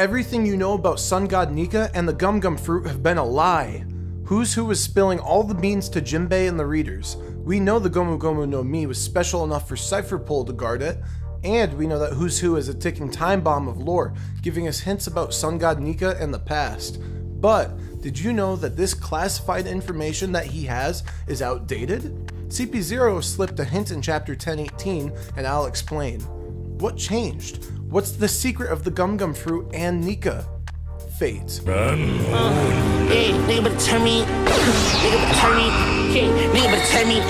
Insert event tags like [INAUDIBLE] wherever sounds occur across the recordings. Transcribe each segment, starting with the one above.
Everything you know about Sun God Nika and the Gum Gum fruit have been a lie. Who's Who is spilling all the beans to Jinbei and the readers. We know the Gomu Gomu no Mi was special enough for Cypher Pole to guard it, and we know that Who's Who is a ticking time bomb of lore, giving us hints about Sun God Nika and the past. But did you know that this classified information that he has is outdated? CP0 slipped a hint in chapter 1018, and I'll explain. What changed? What's the secret of the Gum Gum fruit and Nika? Fate. Uh, hey, nigga better turn me. Nigga better turn me. Yeah, nigga better turn me.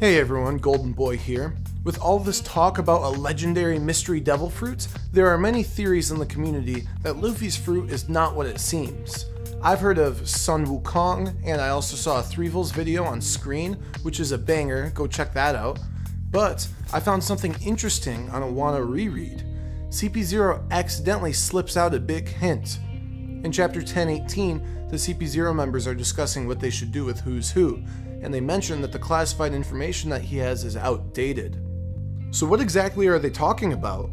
Hey everyone, Golden Boy here. With all this talk about a legendary mystery devil fruit, there are many theories in the community that Luffy's fruit is not what it seems. I've heard of Sun Wukong, and I also saw a Threevils video on screen, which is a banger, go check that out. But I found something interesting on a Wano reread. CP0 accidentally slips out a big hint. In chapter 1018, the CP0 members are discussing what they should do with Who's Who, and they mention that the classified information that he has is outdated. So, what exactly are they talking about?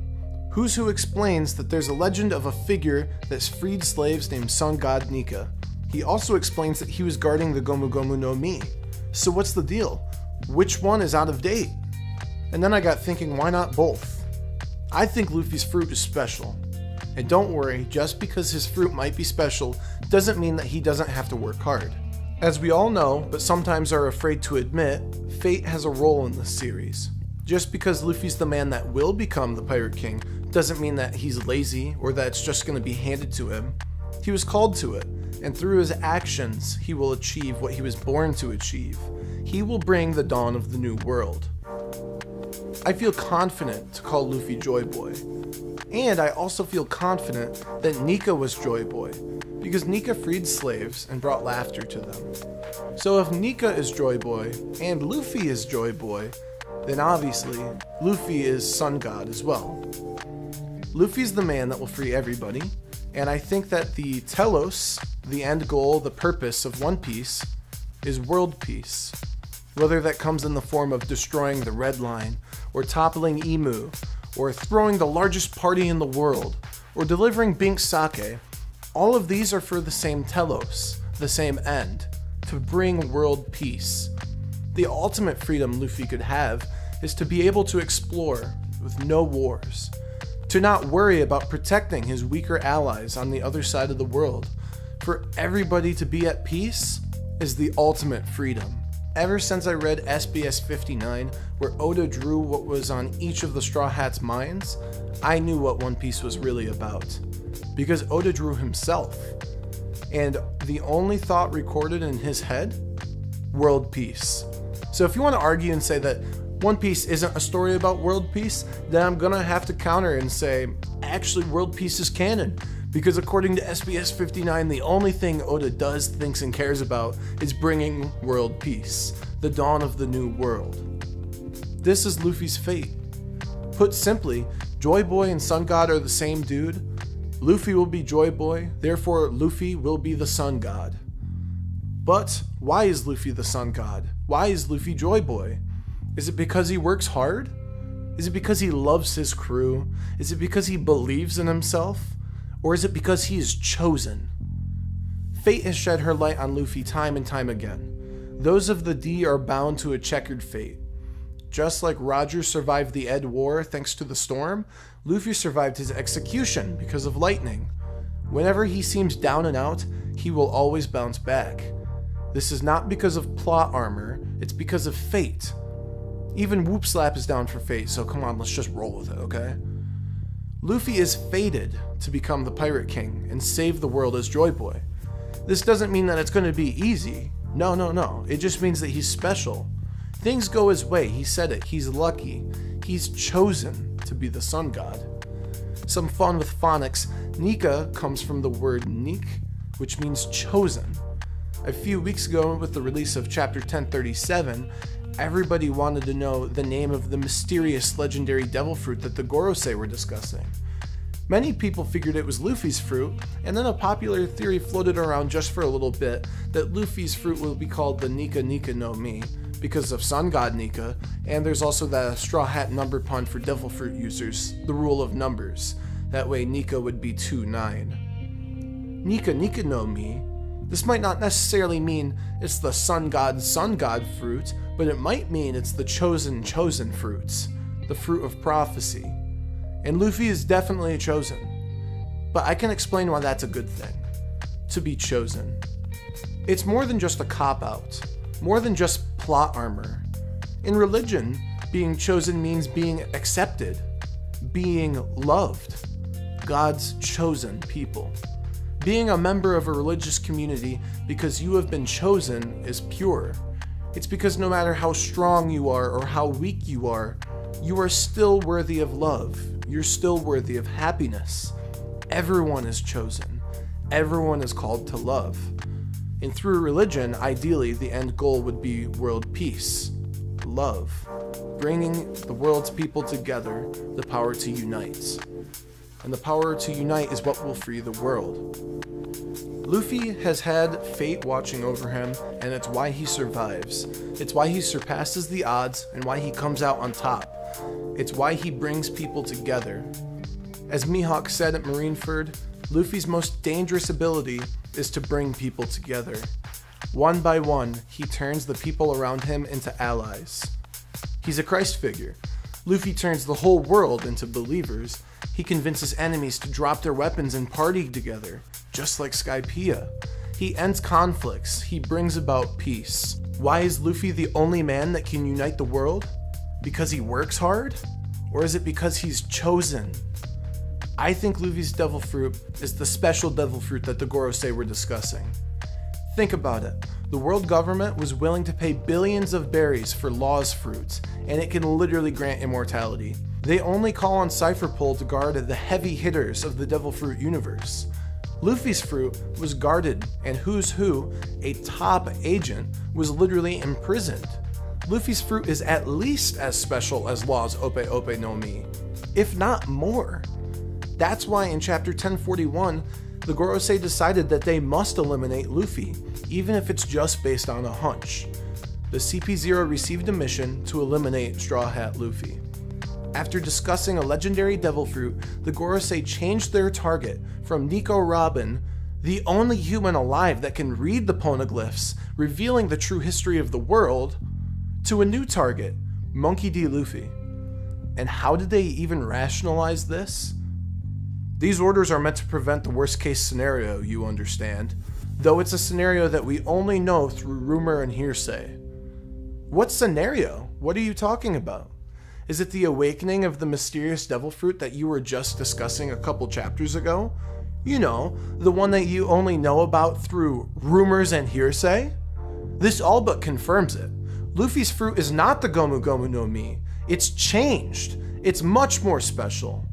Who's Who explains that there's a legend of a figure that's freed slaves named Sun God Nika. He also explains that he was guarding the Gomu Gomu no Mi. So, what's the deal? Which one is out of date? And then I got thinking, why not both? I think Luffy's fruit is special. And don't worry, just because his fruit might be special doesn't mean that he doesn't have to work hard. As we all know, but sometimes are afraid to admit, fate has a role in this series. Just because Luffy's the man that will become the Pirate King doesn't mean that he's lazy or that it's just going to be handed to him. He was called to it, and through his actions, he will achieve what he was born to achieve. He will bring the dawn of the new world. I feel confident to call Luffy Joy Boy. And I also feel confident that Nika was Joy Boy, because Nika freed slaves and brought laughter to them. So if Nika is Joy Boy and Luffy is Joy Boy, then obviously Luffy is Sun God as well. Luffy's the man that will free everybody, and I think that the telos, the end goal, the purpose of One Piece, is world peace. Whether that comes in the form of destroying the Red Line, or toppling Imu, or throwing the largest party in the world, or delivering Binks' Sake, all of these are for the same telos, the same end, to bring world peace. The ultimate freedom Luffy could have is to be able to explore with no wars, to not worry about protecting his weaker allies on the other side of the world. For everybody to be at peace is the ultimate freedom. Ever since I read SBS 59, where Oda drew what was on each of the Straw Hats' minds, I knew what One Piece was really about. Because Oda drew himself. And the only thought recorded in his head? World peace. So if you want to argue and say that One Piece isn't a story about world peace, then I'm gonna have to counter and say, actually, world peace is canon. Because according to SBS 59, the only thing Oda does, thinks, and cares about is bringing world peace, the dawn of the new world. This is Luffy's fate. Put simply, Joy Boy and Sun God are the same dude. Luffy will be Joy Boy, therefore, Luffy will be the Sun God. But why is Luffy the Sun God? Why is Luffy Joy Boy? Is it because he works hard? Is it because he loves his crew? Is it because he believes in himself? Or is it because he is chosen? Fate has shed her light on Luffy time and time again. Those of the D are bound to a checkered fate. Just like Roger survived the Edd War thanks to the storm, Luffy survived his execution because of lightning. Whenever he seems down and out, he will always bounce back. This is not because of plot armor, it's because of fate. Even Whoop Slap is down for fate, so come on, let's just roll with it, okay? Luffy is fated to become the Pirate King and save the world as Joy Boy. This doesn't mean that it's going to be easy. No, no, no. It just means that he's special. Things go his way. He said it. He's lucky. He's chosen to be the Sun God. Some fun with phonics. Nika comes from the word Nik, which means chosen. A few weeks ago, with the release of Chapter 1037, everybody wanted to know the name of the mysterious legendary devil fruit that the Gorosei were discussing. Many people figured it was Luffy's fruit, and then a popular theory floated around just for a little bit that Luffy's fruit will be called the Nika Nika no Mi because of Sun God Nika, and there's also the Straw Hat number pun for devil fruit users, the rule of numbers. That way Nika would be 2 9. Nika Nika no Mi. This might not necessarily mean it's the sun god sun god fruit, but it might mean it's the chosen chosen fruits, the fruit of prophecy. And Luffy is definitely chosen. But I can explain why that's a good thing. To be chosen. It's more than just a cop out, more than just plot armor. In religion, being chosen means being accepted, being loved, God's chosen people. Being a member of a religious community because you have been chosen is pure. It's because no matter how strong you are or how weak you are, you are still worthy of love. You're still worthy of happiness. Everyone is chosen. Everyone is called to love. And through religion, ideally, the end goal would be world peace, love, bringing the world's people together, the power to unite. And the power to unite is what will free the world. Luffy has had fate watching over him, and it's why he survives. It's why he surpasses the odds and why he comes out on top. It's why he brings people together. As Mihawk said at Marineford, Luffy's most dangerous ability is to bring people together. One by one, he turns the people around him into allies. He's a Christ figure. Luffy turns the whole world into believers. He convinces enemies to drop their weapons and party together, just like Skypiea. He ends conflicts, he brings about peace. Why is Luffy the only man that can unite the world? Because he works hard? Or is it because he's chosen? I think Luffy's devil fruit is the special devil fruit that the Gorosei were discussing. Think about it. The world government was willing to pay billions of berries for Law's fruits, and it can literally grant immortality. They only call on Cypher Pole to guard the heavy hitters of the Devil Fruit universe. Luffy's fruit was guarded, and Who's Who, a top agent, was literally imprisoned. Luffy's fruit is at least as special as Law's Ope Ope no Mi, if not more. That's why in chapter 1041, the Gorosei decided that they must eliminate Luffy, even if it's just based on a hunch. The CP0 received a mission to eliminate Straw Hat Luffy. After discussing a legendary devil fruit, the Gorosei changed their target from Nico Robin, the only human alive that can read the poneglyphs, revealing the true history of the world, to a new target, Monkey D. Luffy. And how did they even rationalize this? These orders are meant to prevent the worst case scenario, you understand, though it's a scenario that we only know through rumor and hearsay. What scenario? What are you talking about? Is it the awakening of the mysterious devil fruit that you were just discussing a couple chapters ago? You know, the one that you only know about through rumors and hearsay? This all but confirms it. Luffy's fruit is not the Gomu Gomu no Mi. It's changed. It's much more special.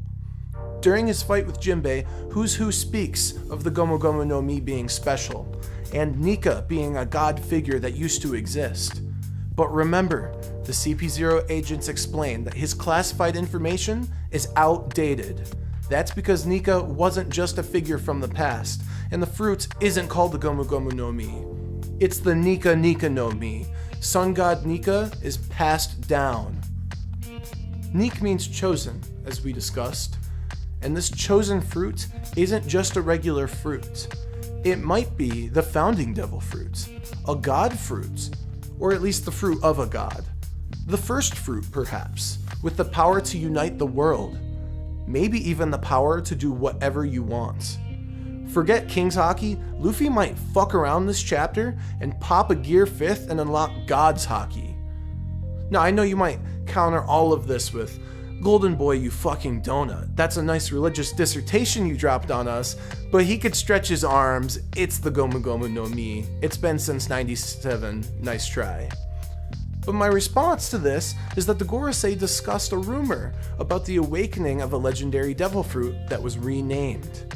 During his fight with Jinbei, Who's Who speaks of the Gomu Gomu no Mi being special, and Nika being a god figure that used to exist. But remember, the CP0 agents explain that his classified information is outdated. That's because Nika wasn't just a figure from the past, and the fruit isn't called the Gomu Gomu no Mi. It's the Nika Nika no Mi. Sun God Nika is passed down. Nik means chosen, as we discussed, and this chosen fruit isn't just a regular fruit. It might be the founding devil fruit, a god fruit, or at least the fruit of a god. The first fruit, perhaps, with the power to unite the world, maybe even the power to do whatever you want. Forget King's Haki, Luffy might fuck around this chapter and pop a gear 5th and unlock God's Haki. Now, I know you might counter all of this with, Golden Boy, you fucking donut. That's a nice religious dissertation you dropped on us, but he could stretch his arms. It's the Gomu Gomu no Mi. It's been since 97. Nice try. But my response to this is that the Gorosei discussed a rumor about the awakening of a legendary devil fruit that was renamed.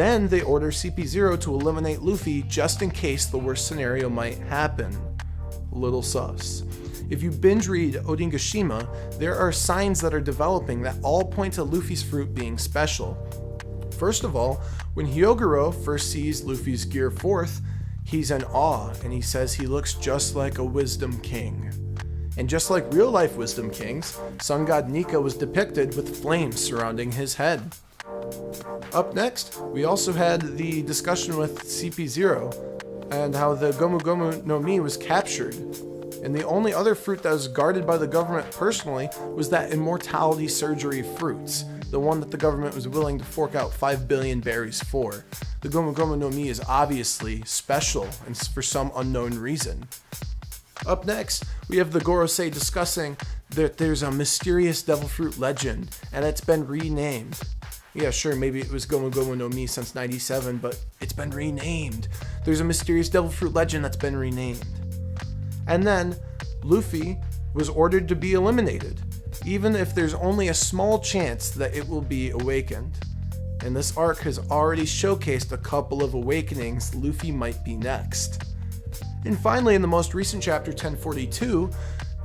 Then they order CP0 to eliminate Luffy just in case the worst scenario might happen. Little sus. If you binge read Onigashima, there are signs that are developing that all point to Luffy's fruit being special. First of all, when Hyogoro first sees Luffy's gear fourth, he's in awe and he says he looks just like a wisdom king. And just like real life wisdom kings, Sun God Nika was depicted with flames surrounding his head. Up next, we also had the discussion with CP0 and how the Gomu Gomu no Mi was captured. And the only other fruit that was guarded by the government personally was that immortality surgery fruit, the one that the government was willing to fork out 5 billion berries for. The Gomu Gomu no Mi is obviously special and for some unknown reason. Up next, we have the Gorosei discussing that there's a mysterious devil fruit legend and it's been renamed. Yeah, sure, maybe it was Gomu Gomu no Mi since 97, but it's been renamed. There's a mysterious devil fruit legend that's been renamed. And then, Luffy was ordered to be eliminated, even if there's only a small chance that it will be awakened. And this arc has already showcased a couple of awakenings Luffy might be next. And finally, in the most recent chapter 1042,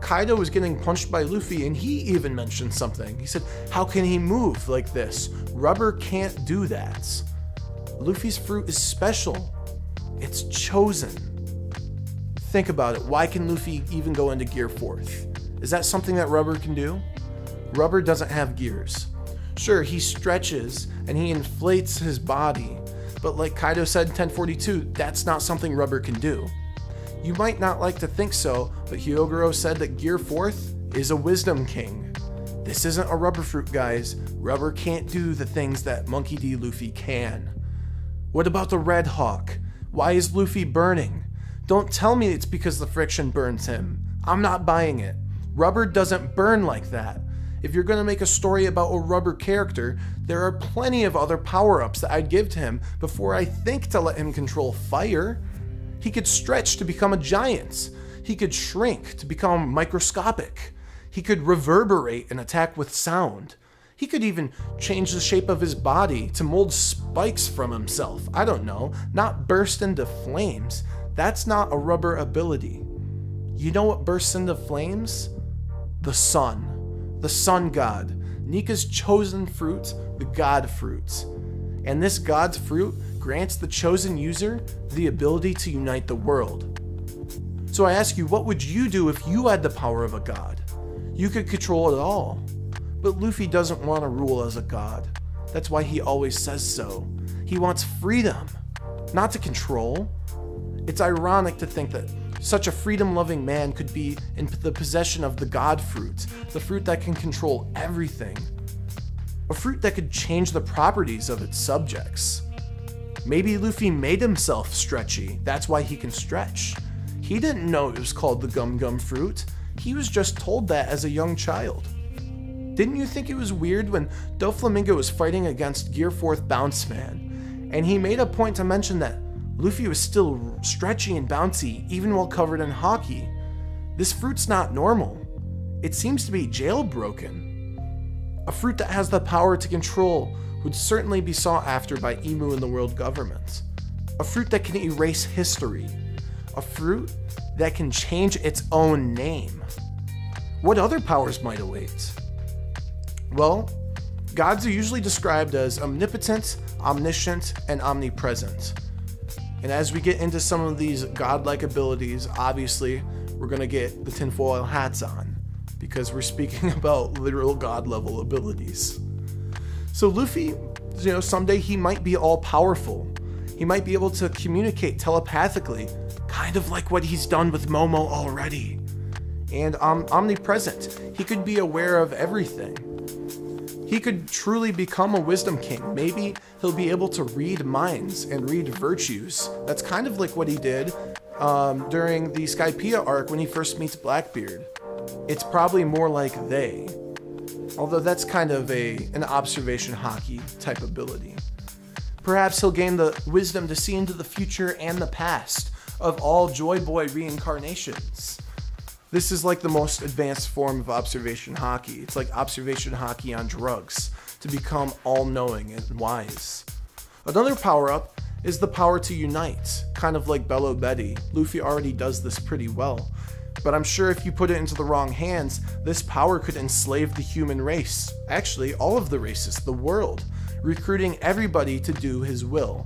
Kaido was getting punched by Luffy, and he even mentioned something. He said, How can he move like this? Rubber can't do that. Luffy's fruit is special, it's chosen. Think about it. Why can Luffy even go into Gear Fourth? Is that something that Rubber can do? Rubber doesn't have gears. Sure, he stretches and he inflates his body, but like Kaido said in 1042, that's not something Rubber can do. You might not like to think so, but Hyogoro said that Gear Fourth is a Wisdom King. This isn't a rubber fruit, guys. Rubber can't do the things that Monkey D. Luffy can. What about the Red Hawk? Why is Luffy burning? Don't tell me it's because the friction burns him. I'm not buying it. Rubber doesn't burn like that. If you're going to make a story about a rubber character, there are plenty of other power ups that I'd give to him before I think to let him control fire. He could stretch to become a giant. He could shrink to become microscopic. He could reverberate and attack with sound. He could even change the shape of his body to mold spikes from himself. I don't know, not burst into flames. That's not a rubber ability. You know what bursts into flames? The sun. The sun god. Nika's chosen fruit, the god fruit. And this god's fruit grants the chosen user the ability to unite the world. So I ask you, what would you do if you had the power of a god? You could control it all. But Luffy doesn't want to rule as a god. That's why he always says so. He wants freedom, not to control. It's ironic to think that such a freedom loving man could be in the possession of the god fruit, the fruit that can control everything. A fruit that could change the properties of its subjects. Maybe Luffy made himself stretchy, that's why he can stretch. He didn't know it was called the Gum Gum Fruit, he was just told that as a young child. Didn't you think it was weird when Doflamingo was fighting against Gear 4th Bound Man, and he made a point to mention that Luffy was still stretchy and bouncy even while covered in haki. This fruit's not normal. It seems to be jailbroken. A fruit that has the power to control would certainly be sought after by Imu and the world governments. A fruit that can erase history. A fruit that can change its own name. What other powers might await? Well, gods are usually described as omnipotent, omniscient, and omnipresent. And as we get into some of these godlike abilities, obviously, we're going to get the tinfoil hats on because we're speaking [LAUGHS] about literal god level abilities. So Luffy, you know, someday he might be all powerful. He might be able to communicate telepathically, kind of like what he's done with Momo already. And um, omnipresent. He could be aware of everything. He could truly become a wisdom king. Maybe he'll be able to read minds and read virtues. That's kind of like what he did um, during the Skypiea arc when he first meets Blackbeard. It's probably more like they. Although that's kind of a an observation haki type ability. Perhaps he'll gain the wisdom to see into the future and the past of all Joy Boy reincarnations. This is like the most advanced form of observation haki. It's like observation haki on drugs to become all knowing and wise. Another power up is the power to unite, kind of like Belo Betty. Luffy already does this pretty well. But I'm sure if you put it into the wrong hands, this power could enslave the human race. Actually, all of the races, the world, recruiting everybody to do his will.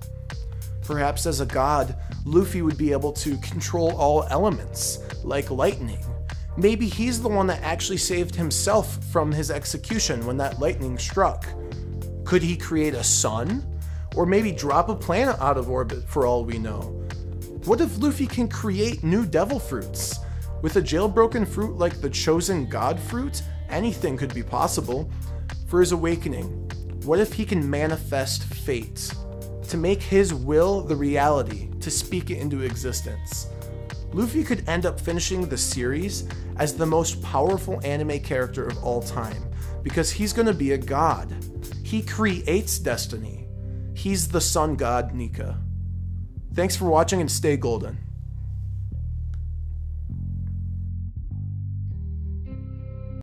Perhaps as a god, Luffy would be able to control all elements, like lightning. Maybe he's the one that actually saved himself from his execution when that lightning struck. Could he create a sun? Or maybe drop a planet out of orbit for all we know? What if Luffy can create new devil fruits? With a jailbroken fruit like the chosen god fruit, anything could be possible. For his awakening, what if he can manifest fate? To make his will the reality, to speak it into existence. Luffy could end up finishing the series as the most powerful anime character of all time because he's gonna be a god. He creates destiny. He's the sun god Nika. Thanks for watching and stay golden.